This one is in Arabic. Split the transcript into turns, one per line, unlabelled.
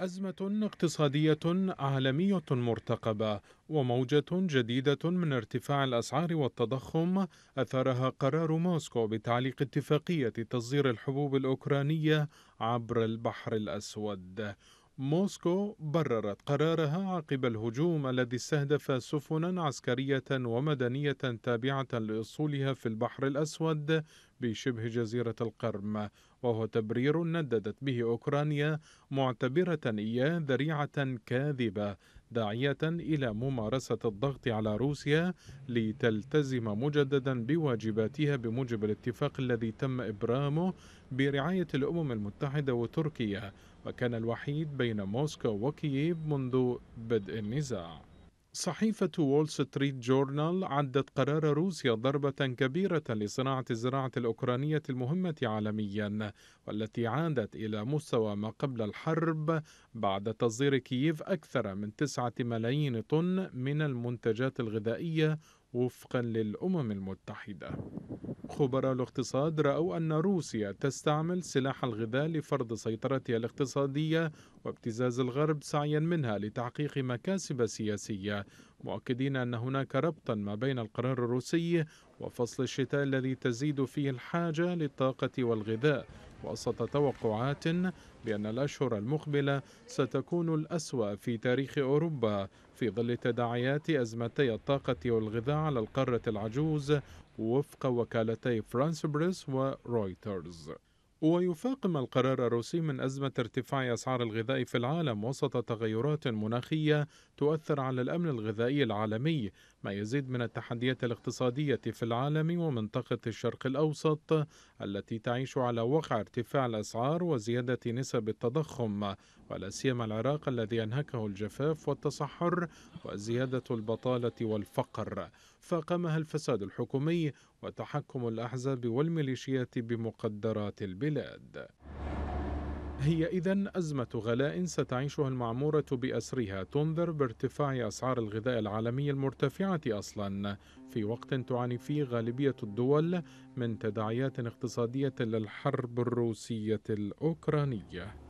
أزمة اقتصادية عالمية مرتقبة وموجة جديدة من ارتفاع الأسعار والتضخم أثارها قرار موسكو بتعليق اتفاقية تصدير الحبوب الأوكرانية عبر البحر الأسود. موسكو بررت قرارها عقب الهجوم الذي استهدف سفنا عسكرية ومدنية تابعة لأصولها في البحر الأسود بشبه جزيرة القرم وهو تبرير نددت به أوكرانيا معتبرة إياه ذريعة كاذبة. داعية إلى ممارسة الضغط على روسيا لتلتزم مجددا بواجباتها بموجب الاتفاق الذي تم إبرامه برعاية الأمم المتحدة وتركيا وكان الوحيد بين موسكو وكييف منذ بدء النزاع. صحيفة وول ستريت جورنال عدت قرار روسيا ضربة كبيرة لصناعة الزراعة الأوكرانية المهمة عالميا والتي عادت إلى مستوى ما قبل الحرب بعد تصدير كييف أكثر من تسعة ملايين طن من المنتجات الغذائية وفقا للأمم المتحدة. خبراء الاقتصاد رأوا أن روسيا تستعمل سلاح الغذاء لفرض سيطرتها الاقتصادية وابتزاز الغرب سعيا منها لتحقيق مكاسب سياسية. مؤكدين أن هناك ربطا ما بين القرار الروسي وفصل الشتاء الذي تزيد فيه الحاجة للطاقة والغذاء. وسط توقعات بأن الأشهر المقبلة ستكون الأسوأ في تاريخ أوروبا في ظل تداعيات أزمتي الطاقة والغذاء على القارة العجوز وفق وكالتي فرانس بريس ورويترز. ويفاقم القرار الروسي من أزمة ارتفاع أسعار الغذاء في العالم وسط تغيرات مناخية تؤثر على الأمن الغذائي العالمي ما يزيد من التحديات الاقتصادية في العالم ومنطقة الشرق الأوسط التي تعيش على وقع ارتفاع الأسعار وزيادة نسب التضخم ولا سيما العراق الذي أنهكه الجفاف والتصحر وزيادة البطالة والفقر. فاقمها الفساد الحكومي وتحكم الأحزاب والميليشيات بمقدرات البلاد. هي إذا أزمة غلاء ستعيشها المعمورة بأسرها تنذر بارتفاع أسعار الغذاء العالمي المرتفعة أصلا. في وقت تعاني فيه غالبية الدول من تداعيات اقتصادية للحرب الروسية الأوكرانية.